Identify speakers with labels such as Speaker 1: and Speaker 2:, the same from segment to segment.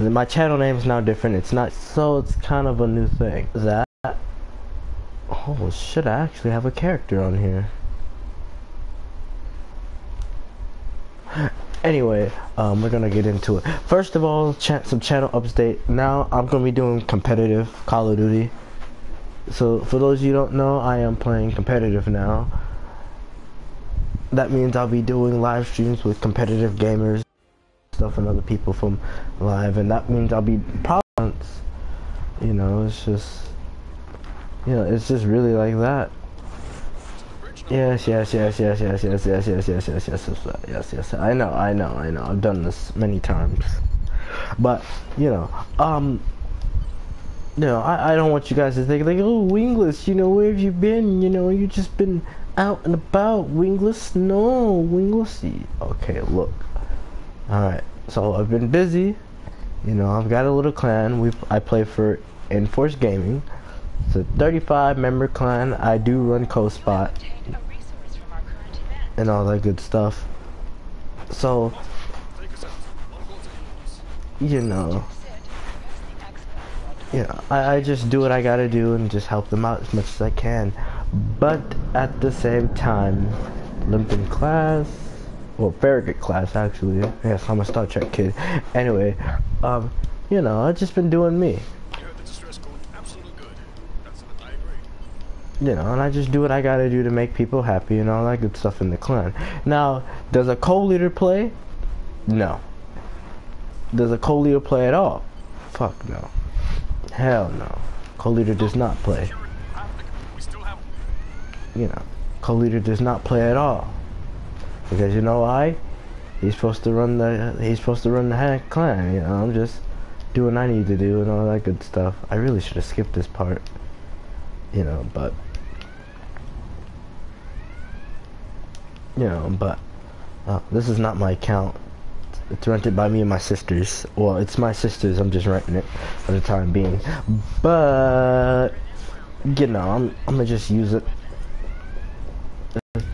Speaker 1: My channel name is now different. It's not so. It's kind of a new thing. That. Oh shit! I actually have a character on here. Anyway, um, we're gonna get into it. First of all, ch some channel update. Now I'm gonna be doing competitive Call of Duty. So for those you don't know, I am playing competitive now. That means I'll be doing live streams with competitive gamers, stuff, and other people from live, and that means I'll be probably, you know, it's just, you know, it's just really like that. Yes, yes, yes, yes, yes, yes, yes, yes, yes, yes, yes, yes, yes, yes. I know, I know, I know. I've done this many times, but you know, um, you I, I don't want you guys to think like, oh, Wingless, you know, where have you been? You know, you just been out and about, Wingless. No, Wingless. Okay, look. All right, so I've been busy. You know, I've got a little clan. We I play for Enforce Gaming. It's a 35 member clan. I do run co-spot and all that good stuff. So, you know, yeah, I, I just do what I gotta do and just help them out as much as I can. But at the same time, limping class, well, Farragut class actually. Yes, I'm a Star Trek kid. Anyway, um, you know, I've just been doing me. you know, and I just do what I gotta do to make people happy and all that good stuff in the clan. Now, does a co-leader play? No. Does a co-leader play at all? Fuck no. Hell no. Co-leader does not play. You know, co-leader does not play at all. Because you know why? He's supposed to run the he's supposed to run the clan, you know, I'm just doing what I need to do and all that good stuff. I really should have skipped this part. You know, but you know, but uh, this is not my account. It's rented by me and my sisters. Well, it's my sisters. I'm just renting it for the time being. But you know, I'm I'm gonna just use it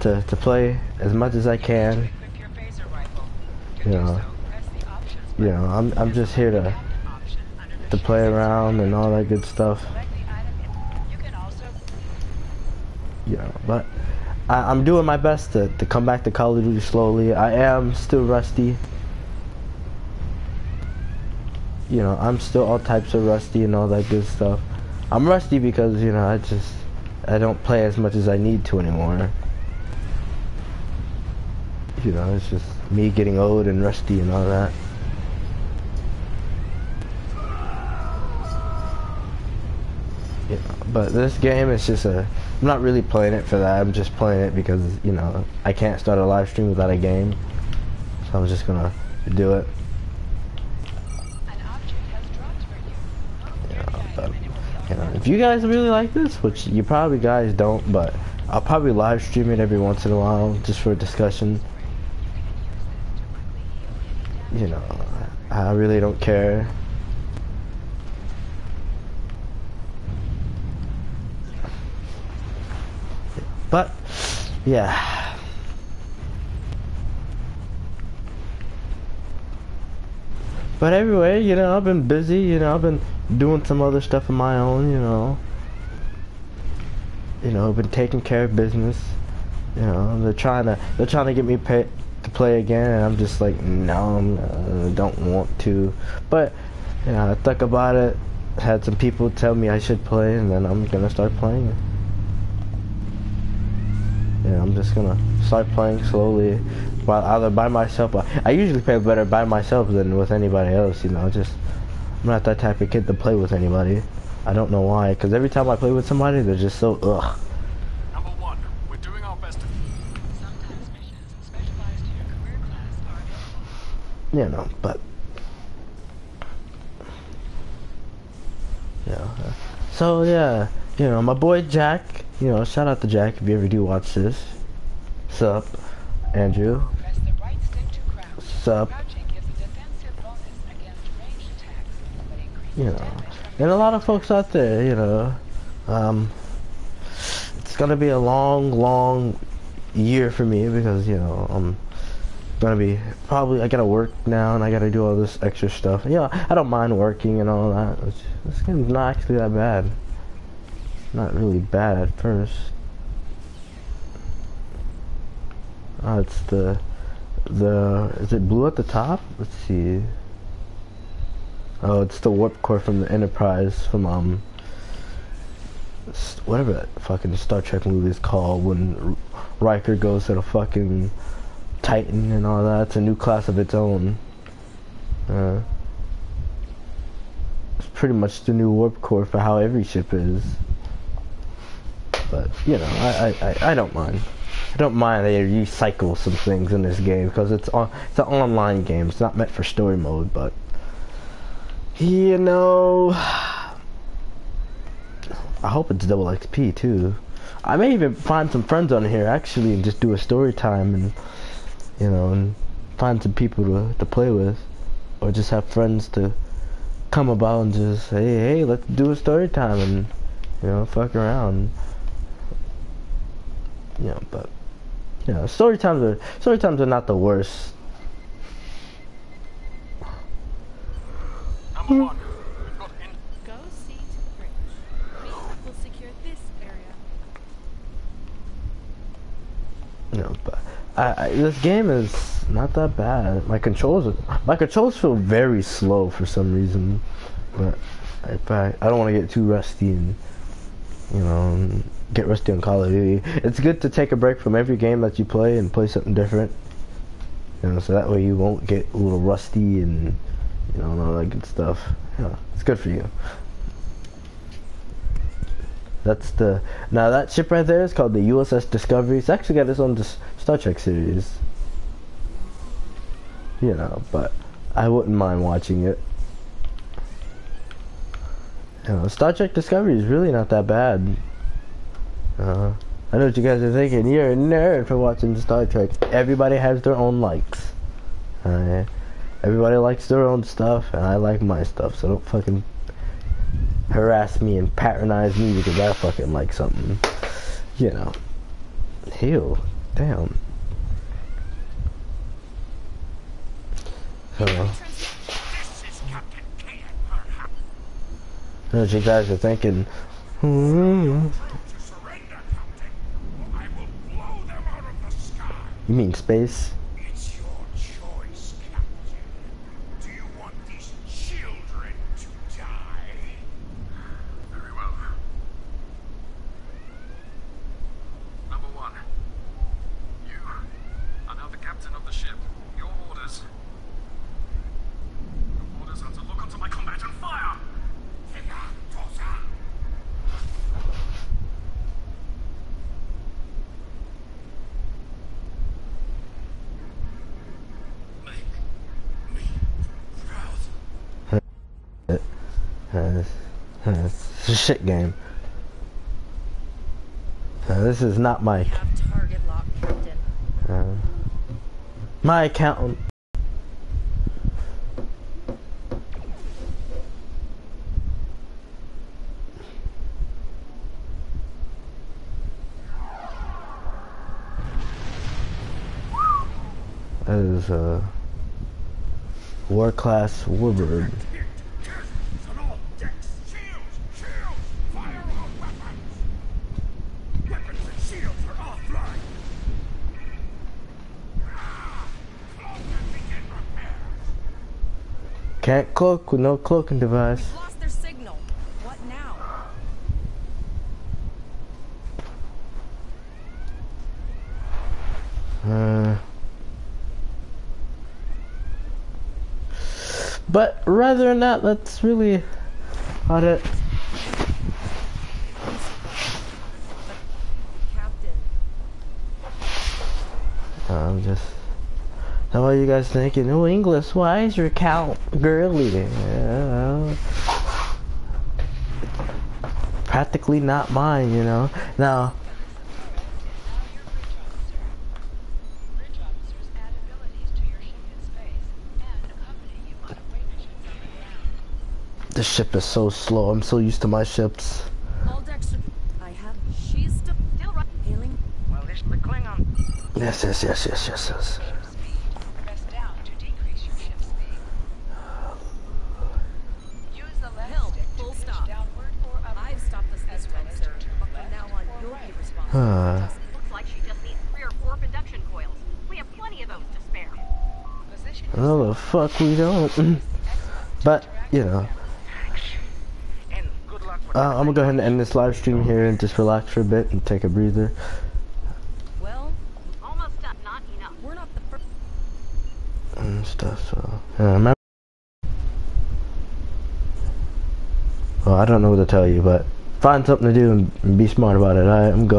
Speaker 1: to to play as much as I can. You know, you know, I'm I'm just here to to play around and all that good stuff. You know, but. I, am doing my best to, to come back to Call of Duty slowly. I am still rusty. You know, I'm still all types of rusty and all that good stuff. I'm rusty because, you know, I just, I don't play as much as I need to anymore. You know, it's just me getting old and rusty and all that. Yeah, but this game is just a I'm not really playing it for that. I'm just playing it because, you know, I can't start a live stream without a game. So I'm just gonna do it. If you guys really like this, which you probably guys don't, but I'll probably live stream it every once in a while just for discussion. You know, I really don't care. But, yeah. But anyway, you know, I've been busy, you know, I've been doing some other stuff of my own, you know. You know, I've been taking care of business. You know, they're trying to, they're trying to get me pay, to play again, and I'm just like, no, I uh, don't want to. But, you know, I thought about it, had some people tell me I should play, and then I'm gonna start playing yeah, I'm just gonna start playing slowly, while either by myself. I usually play better by myself than with anybody else. You know, just I'm not that type of kid to play with anybody. I don't know why, because every time I play with somebody, they're just so ugh.
Speaker 2: Number one, we're doing our best.
Speaker 1: You know, but yeah. So yeah, you know, my boy Jack you know, shout out to Jack if you ever do watch this. Sup, Andrew. Sup. You know, and a lot of folks out there, you know, um, it's gonna be a long, long year for me because you know, um, gonna be probably I gotta work now and I gotta do all this extra stuff. Yeah, I don't mind working and all that. It's, this game's not actually that bad. Not really bad at first. Oh, it's the the is it blue at the top? Let's see. Oh, it's the warp core from the Enterprise from um whatever that fucking Star Trek movie is called when Riker goes to the fucking Titan and all that. It's a new class of its own. Uh, it's pretty much the new warp core for how every ship is. But you know, I I, I, don't mind. I don't mind they recycle some things in this game because it's on it's an online game. It's not meant for story mode, but you know, I hope it's double XP too. I may even find some friends on here actually and just do a story time and you know and find some people to to play with, or just have friends to come about and just hey hey let's do a story time and you know fuck around. You know, but you know, story times are story times are not the worst.
Speaker 2: Number one, we've got in.
Speaker 3: Go see to the bridge. We will secure this area.
Speaker 1: You know, but I, I, this game is not that bad. My controls, my controls feel very slow for some reason, but if I, I don't want to get too rusty and you know get rusty on Call of Duty. It's good to take a break from every game that you play and play something different. You know, so that way you won't get a little rusty and you know all that good stuff. Yeah, it's good for you. That's the now that ship right there is called the USS Discovery. It's actually got its own dis- Star Trek series. You know, but I wouldn't mind watching it. You know, Star Trek Discovery is really not that bad. Uh, I know what you guys are thinking. You're a nerd for watching Star Trek. Everybody has their own likes. Uh, everybody likes their own stuff, and I like my stuff. So don't fucking harass me and patronize me because I fucking like something. You know. Ew. Damn. So, I know you guys are thinking. Hmm. You mean space?
Speaker 4: It's your choice, Captain. Do you want these children to die?
Speaker 2: Very well. Number one, you are now the captain of the ship. Your orders. Your orders are to look onto my combat and fire.
Speaker 4: Make me proud.
Speaker 1: Uh, this- uh, it's a shit game. Uh, this is not my
Speaker 3: target lock, Captain.
Speaker 1: uh, my account. That is a war class warbird. Can't cloak with no cloaking device.
Speaker 3: Lost their signal. What now?
Speaker 1: Uh, but rather than that, let's really audit.
Speaker 3: Captain.
Speaker 1: I'm just. How are you guys thinking? Oh, English, why is your cow girly? Yeah. Practically not mine, you know. Now,
Speaker 5: Bridge officers add abilities to your ship in space and accompany you on away missions on
Speaker 1: the ship is so slow. I'm so used to my ships.
Speaker 3: All decks are... I have... She's still... Still right. Hailing...
Speaker 6: Well, this the Klingon.
Speaker 1: Yes, yes, yes, yes, yes, yes. Uh,
Speaker 6: Looks like she just needs three or four conduction coils. We have plenty of those to spare.
Speaker 5: Position
Speaker 1: no, the fuck we don't. but, you know.
Speaker 4: And good luck with
Speaker 1: Uh, I'm gonna go ahead and end this live stream here and just relax for a bit and take a breather.
Speaker 3: Well,
Speaker 6: Almost done. Not enough.
Speaker 3: we're not the first.
Speaker 1: and stuff. So, yeah, remember. Well, I don't know what to tell you, but find something to do and, and be smart about it. I, I'm going.